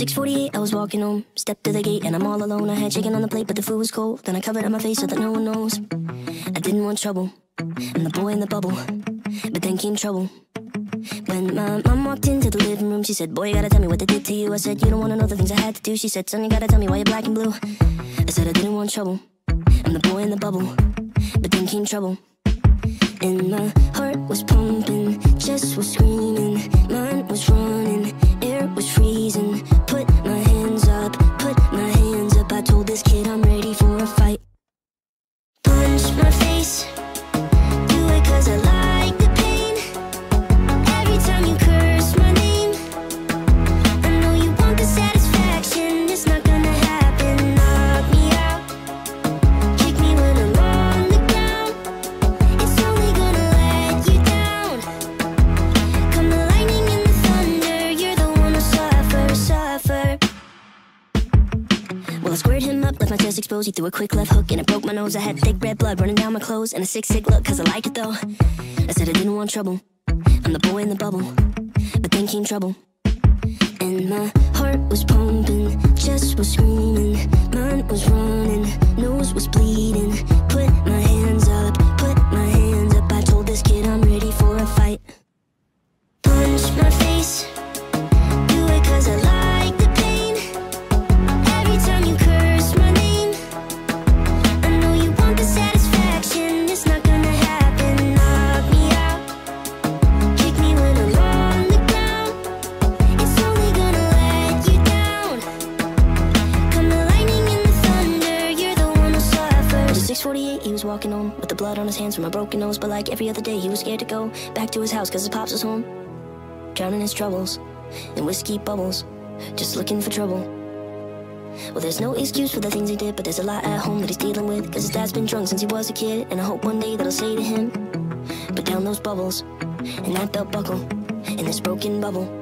648, I was walking home. Stepped to the gate and I'm all alone. I had chicken on the plate, but the food was cold. Then I covered up my face so that no one knows. I didn't want trouble. I'm the boy in the bubble. But then came trouble. When my mom walked into the living room, she said, Boy, you gotta tell me what they did to you. I said, You don't wanna know the things I had to do. She said, Son, you gotta tell me why you're black and blue. I said, I didn't want trouble. I'm the boy in the bubble. But then came trouble. And my heart was pumping, chest was screaming, my chest exposed. He threw a quick left hook and it broke my nose. I had thick red blood running down my clothes and a sick, sick look, cause I like it though. I said I didn't want trouble. I'm the boy in the bubble. But then came trouble. And my heart was pumping, chest was screaming, mind was running, nose was bleeding. Suffers. 648, he was walking home with the blood on his hands from a broken nose. But like every other day, he was scared to go back to his house cause his pops was home. Drowning his troubles in whiskey bubbles, just looking for trouble. Well, there's no excuse for the things he did, but there's a lot at home that he's dealing with. Cause his dad's been drunk since he was a kid, and I hope one day that I'll say to him, Put down those bubbles and that belt buckle in this broken bubble.